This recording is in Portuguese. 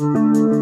Música